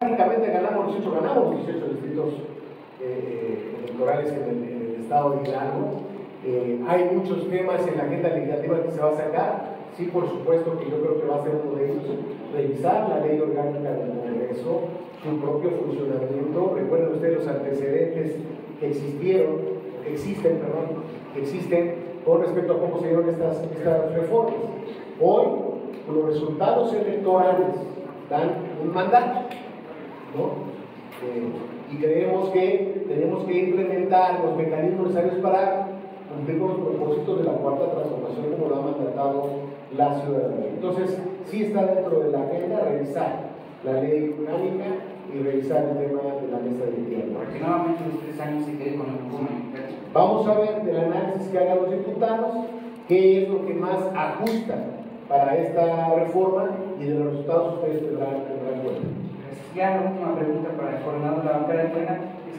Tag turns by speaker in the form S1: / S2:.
S1: Prácticamente ganamos 18, ganamos 18 distritos eh, electorales en el, en el, estado de Hidalgo. Eh, hay muchos temas en la agenda legislativa que se va a sacar. Sí, por supuesto que yo creo que va a ser uno de ellos. Revisar la ley orgánica del Congreso, su propio funcionamiento. Recuerden ustedes los antecedentes que existieron, que existen, perdón, que existen con respecto a cómo se dieron estas, estas reformas. Hoy, los resultados electorales dan un mandato ¿no? Eh, y creemos que tenemos que implementar los mecanismos necesarios para cumplir con los propósitos de la cuarta transformación como lo ha mandatado la ciudadanía. Entonces, sí está dentro de la agenda revisar la ley orgánica y revisar el tema de la mesa de.
S2: Porque nuevamente los tres años se quede con el
S1: Vamos a ver del análisis que hagan los diputados, qué es lo que más ajusta para esta reforma y de los resultados ustedes tendrán, tendrán cuenta
S2: ya la última pregunta para el coordinador de la bancada de plena. Este,